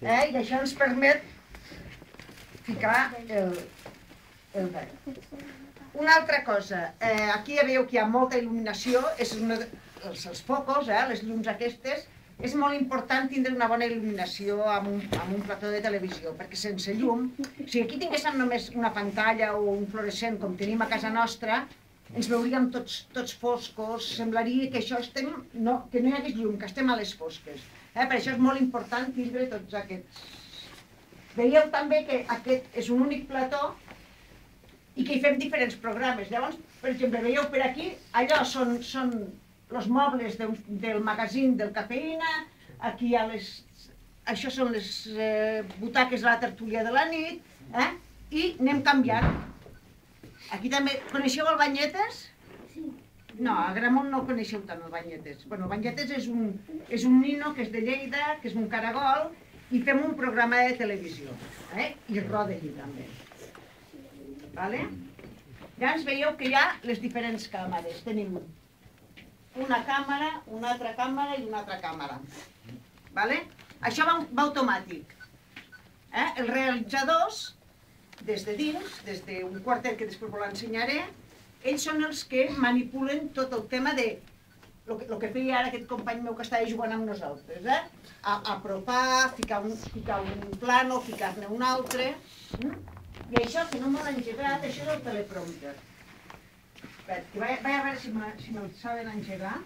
Eh? I això ens permet ficar el, el verd. Una altra cosa, eh, aquí ja veieu que hi ha molta il·luminació, és una, els, els focus, eh, les llums aquestes, és molt important tindre una bona il·luminació amb un, amb un plató de televisió, perquè sense llum, si aquí tinguéssim només una pantalla o un fluorescent com tenim a casa nostra, ens veuríem tots, tots foscos, semblaria que això estem, no, que no hi hagués llum, que estem a les fosques. Eh? Per això és molt important tindre tots aquests... Veieu també que aquest és un únic plató i que hi fem diferents programes. Llavors, per exemple, veieu per aquí, allò són, són els mobles del, del magazín del Cafeïna, aquí hi ha les... Això són les eh, butaques de la tertúlia de la nit, eh? i anem canviant. Aquí també... Coneixeu el Banyetes? No, a Gramunt no coneixeu tant el Banyetes. Bueno, el Banyetes és un, és un nino que és de Lleida, que és un caragol, i fem un programa de televisió. Eh? I roda allí també. Vale? Ja ens veieu que hi ha les diferents càmeres. Tenim una càmera, una altra càmera i una altra càmera. Vale? Això va, va automàtic. Eh? Els realitzadors, des de dins, des d'un quartet que després vos l'ensenyaré, ells són els que manipulen tot el tema de el que, que feia ara aquest company meu que estava jugant amb nosaltres, eh? A, apropar, ficar un, ficar un plano, ficar-ne un altre. Mm? I això, que no me l'han engegat, això és el teleprompter. Vaig, vaig a veure si me, si me'l saben engegar.